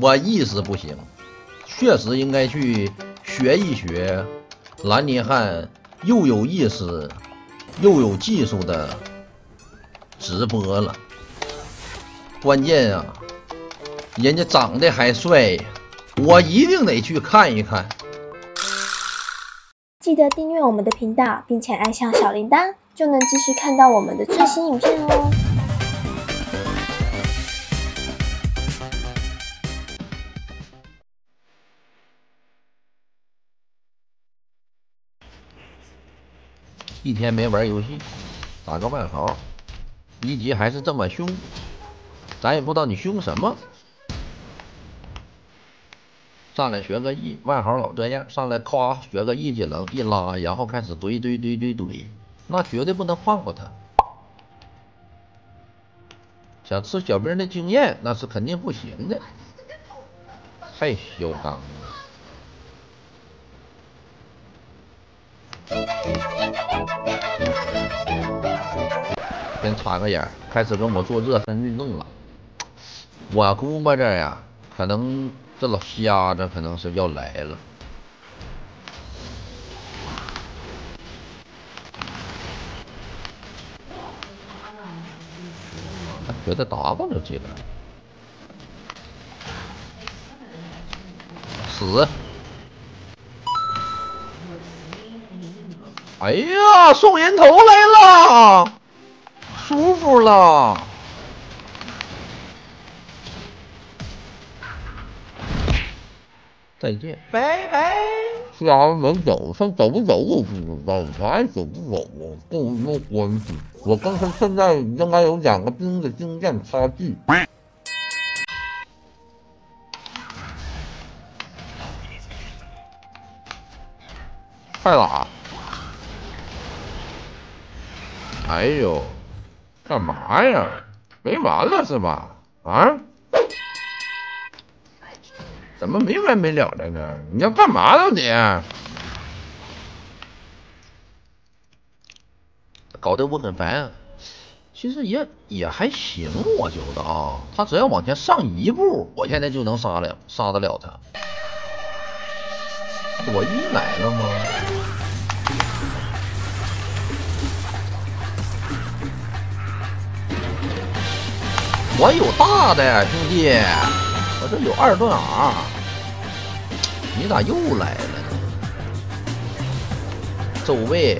我意识不行，确实应该去学一学兰尼汉又有意识又有技术的直播了。关键啊，人家长得还帅，我一定得去看一看。记得订阅我们的频道，并且按下小铃铛，就能及时看到我们的最新影片哦。一天没玩游戏，打个外号，一级还是这么凶，咱也不知道你凶什么。上来学个 E，外号老这样，上来夸学个 E 技能一拉，然后开始怼怼怼怼怼，那绝对不能放过他。想吃小兵的经验，那是肯定不行的，太嚣张了。先插个眼，开始跟我做热身运动了。我估摸着呀，可能这老瞎子可能是要来了。觉得打吧，这几个死。哎呀，送人头来了，舒服了。再见，拜拜。家门走他走不走我不知道，还走不走啊？跟我没关系。我跟他现在应该有两个兵的经验差距。快打！哎呦，干嘛呀？没完了是吧？啊？怎么没完没了的呢？你要干嘛呢你？搞得我很烦。其实也也还行，我觉得啊，他只要往前上一步，我现在就能杀了，杀得了他。我一来了吗？我有大的兄弟，我这有二段 R，你咋又来了呢？走位，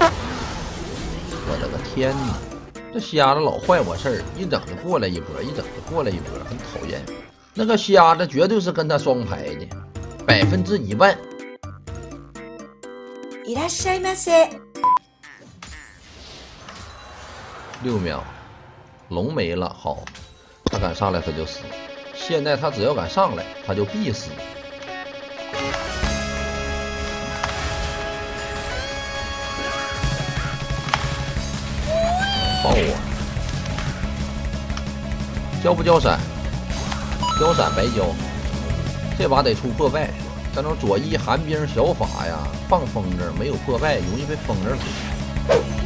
我的个天哪！这瞎子老坏我事儿，一整就过来一波，一整就过来一波，很讨厌。那个瞎子绝对是跟他双排的，百分之一万。いらっしゃいませ。六秒。 龙没了，好，他敢上来他就死。现在他只要敢上来，他就必死。爆我！交不交闪？交闪白交。这把得出破败。这种左一寒冰小法呀，放风筝没有破败，容易被风筝死。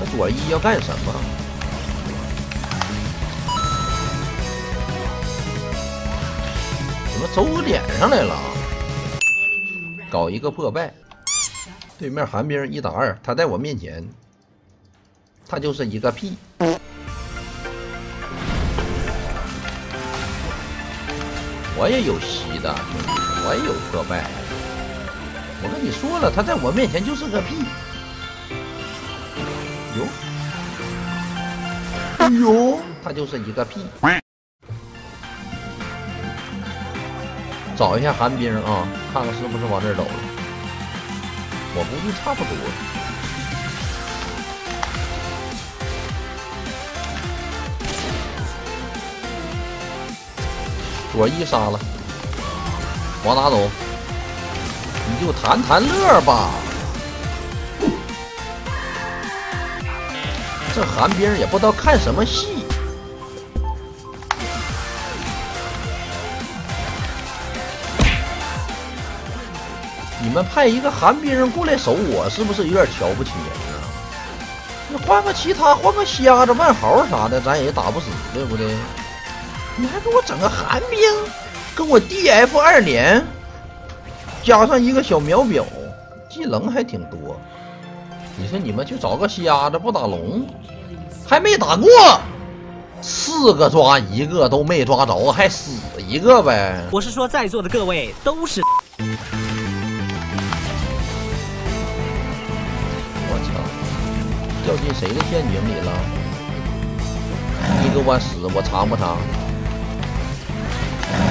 这左一要干什么？怎么走我脸上来了？搞一个破败，对面寒冰一打二，他在我面前，他就是一个屁。我也有吸的兄弟，我也有破败。我跟你说了，他在我面前就是个屁。呦，他就是一个屁！找一下寒冰啊，看看是不是往这走了。我估计差不多。左一杀了，往哪走？你就谈谈乐吧。这寒冰也不知道看什么戏。你们派一个寒冰过来守我，是不是有点瞧不起人啊？你换个其他，换个瞎子、万豪啥的，咱也打不死，对不对？你还给我整个寒冰，跟我 DF 二连，加上一个小秒表，技能还挺多。你说你们去找个瞎子不打龙，还没打过，四个抓一个都没抓着，还死一个呗？我是说在座的各位都是。我操！掉进谁的陷阱里了？你给我死，我尝不尝？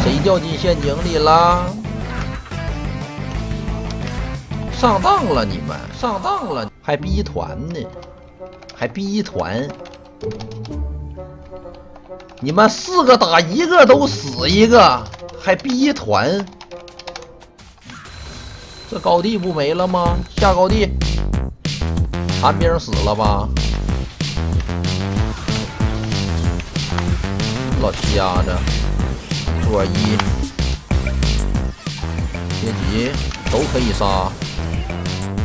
谁掉进陷阱里了？上当了你们，上当了，还逼团呢，还逼团！你们四个打一个都死一个，还逼团！这高地不没了吗？下高地，寒冰死了吧？老瞎子，左一，别急，都可以杀，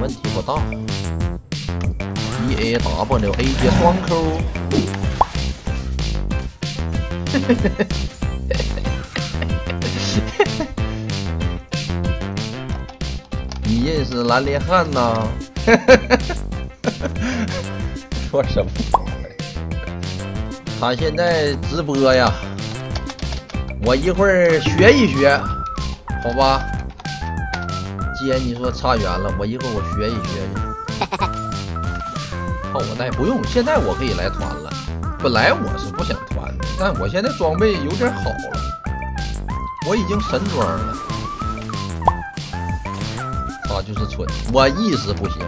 问题不大。E A W A 接双 Q，你认识蓝莲汉呐？说什么？他现在直播呀，我一会儿学一学，好吧？既然你说差远了，我一会儿我学一学去。靠我带不用，现在我可以来团了。本来我是不想团的，但我现在装备有点好了，我已经神装了。他就是蠢，我意识不行，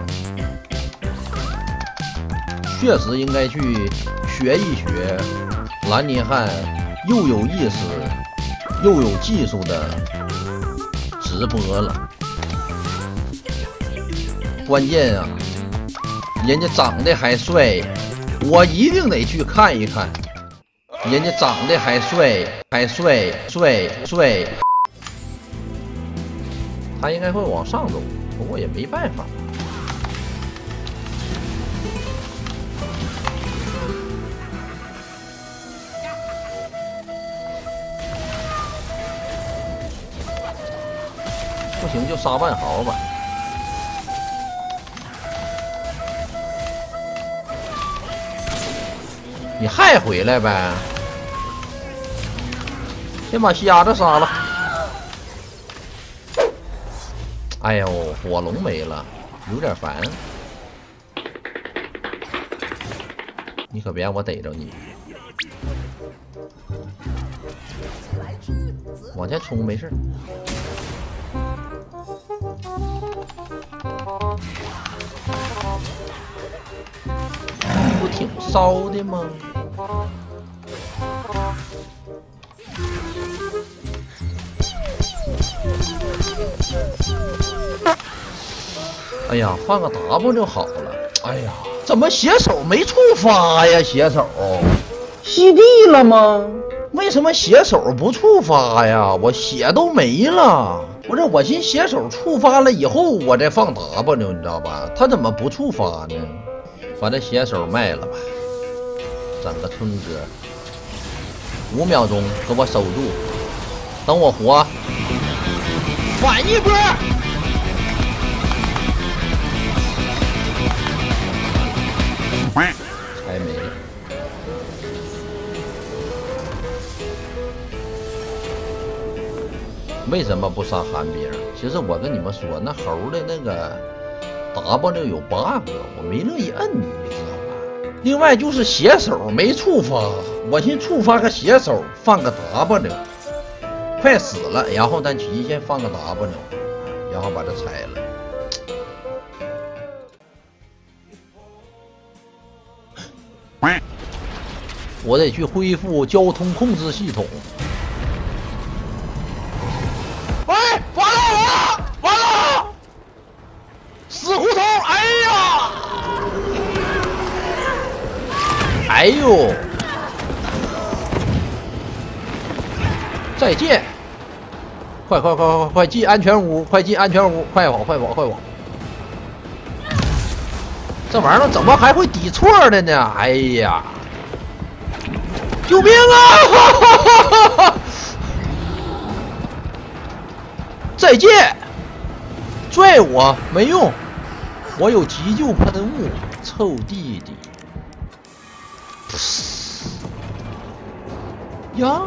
确实应该去。学一学兰尼汉又有意思又有技术的直播了。关键啊，人家长得还帅，我一定得去看一看。人家长得还帅，还帅帅帅，他应该会往上走，不过也没办法。不行就杀万豪吧！你还回来呗？先把瞎子杀了。哎呦，火龙没了，有点烦。你可别让我逮着你！往前冲，没事。不挺骚的吗？哎呀，换个 W 就好了。哎呀，怎么写手没触发呀？写手吸地了吗？为什么写手不触发呀？我血都没了。不是，我寻写手触发了以后，我再放 W，你知道吧？他怎么不触发呢？把这写手卖了吧，整个春哥，五秒钟给我守住，等我活，反一波，还没。为什么不杀寒冰？其实我跟你们说，那猴的那个 W 有 bug，我没乐意摁，你知道吧？另外就是写手没触发，我寻触发个写手，放个 W，快死了，然后咱提前放个 W，然后把它拆了。我得去恢复交通控制系统。哎呦！再见！快快快快快进安全屋！快进安全屋！快跑快跑快跑！这玩意儿怎么还会抵错的呢？哎呀！救命啊！再见！拽我没用，我有急救喷雾。臭弟弟！呀，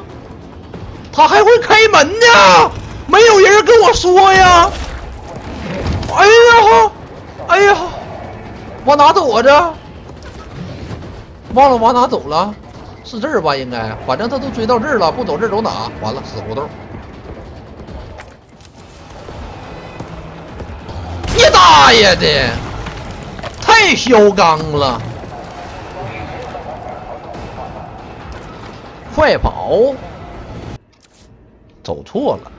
他还会开门呢！没有人跟我说呀！哎呀哈！哎呀！往哪走啊？这忘了往哪走了？是这儿吧？应该，反正他都追到这儿了，不走这儿走哪？完了，死胡同！你大爷的！太嚣张了！快跑！走错了。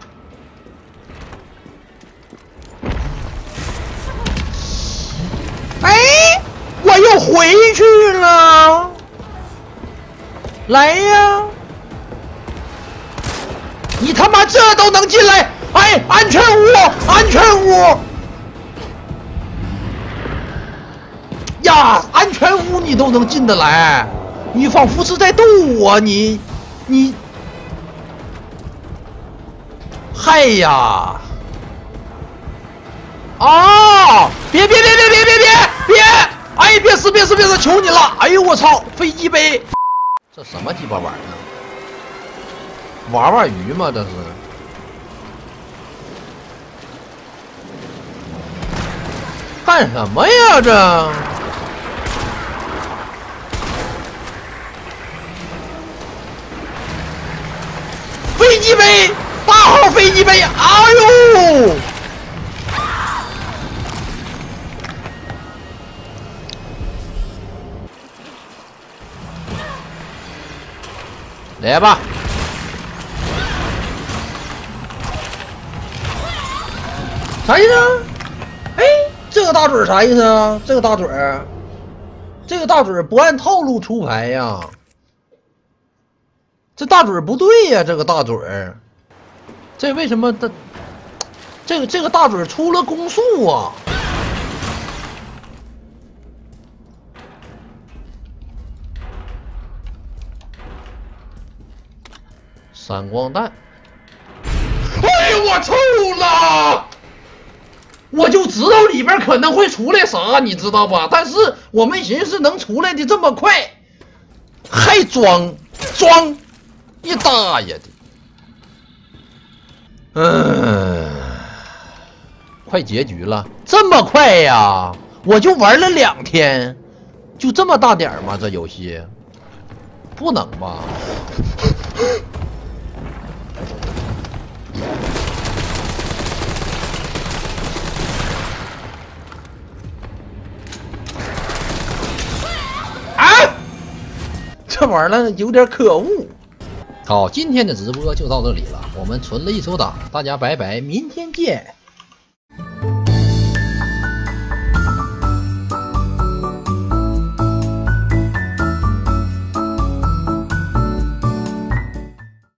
哎，我又回去了。来呀！你他妈这都能进来？哎，安全屋，安全屋！呀，安全屋你都能进得来？你仿佛是在逗我，你，你，嗨呀！啊！别别别别别别别别！哎，别死别死别死！求你了！哎呦我操！飞机杯。这什么鸡巴玩意儿？娃娃鱼吗？这是？干什么呀？这？飞机杯，八号飞机杯！哎呦！来吧！啥意思？哎，这个大嘴啥意思啊？这个大嘴这个大嘴不按套路出牌呀！这大嘴不对呀！这个大嘴这为什么的？这个这个大嘴出了攻速啊！闪光弹！哎呦，我臭了！我就知道里边可能会出来啥，你知道吧？但是我没寻思能出来的这么快，还装装，你大爷的！嗯，快结局了，这么快呀？我就玩了两天，就这么大点吗？这游戏不能吧？这玩意儿有点可恶。好，今天的直播就到这里了，我们存了一手档，大家拜拜，明天见。